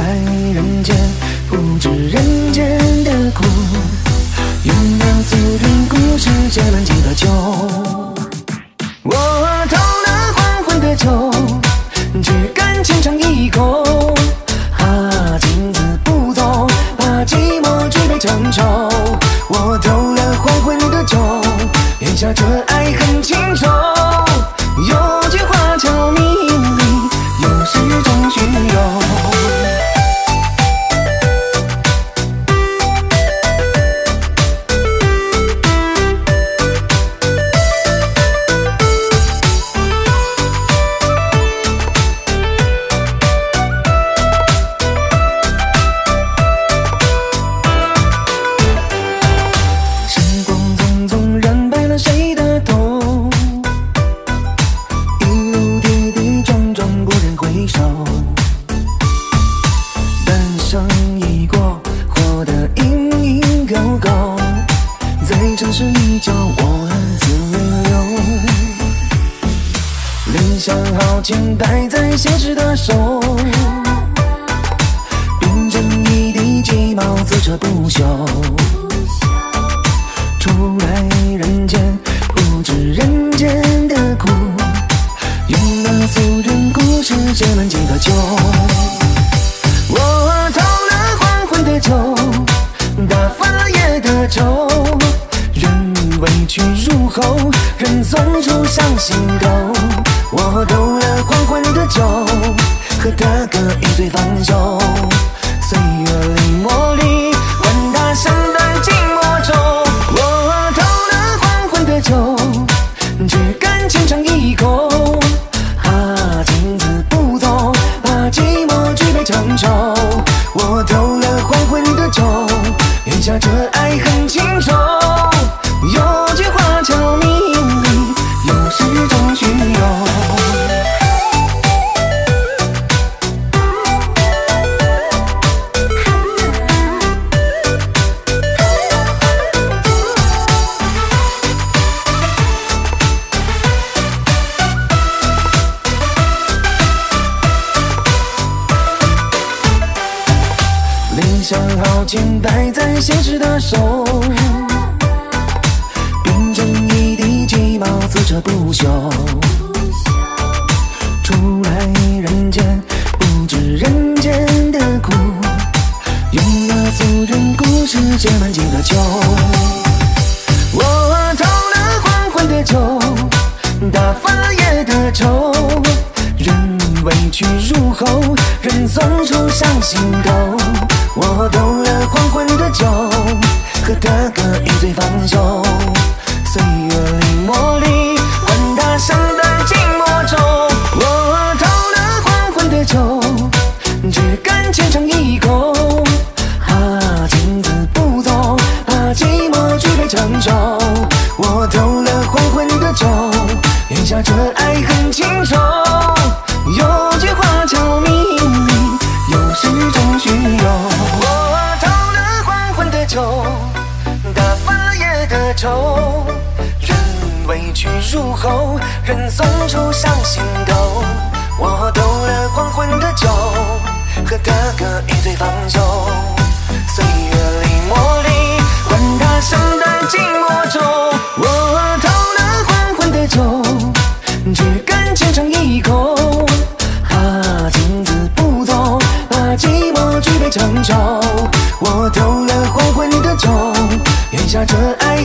在人间，不知人间的苦，用那素瓶故事结满几个秋。好钱摆在现实的手，变成一地鸡毛，自扯不休。出来人间，Suivant. 情摆在现实的手，变成一地鸡毛，自责不休。出来人间，不知人间的苦，用那俗人故事写满几个秋。我偷了黄昏的酒，打翻了夜的愁，人委屈入喉，人送出上心头。我偷了黄昏的酒，和他哥一醉方休。岁月里磨砺，换他身段寂寞愁。我偷了黄昏的酒，只敢浅尝一口。啊，镜子不走，怕寂寞举杯成舟。我偷了黄昏的酒，咽下这人委屈入喉，人送出上心头。我偷了黄昏的酒，和他哥一醉方休。岁月里磨砺，管他身段寂寞愁。我偷了黄昏的酒，只敢浅尝一口。怕，镜子不走，把寂寞举杯成舟。我偷了黄昏的酒，咽下这爱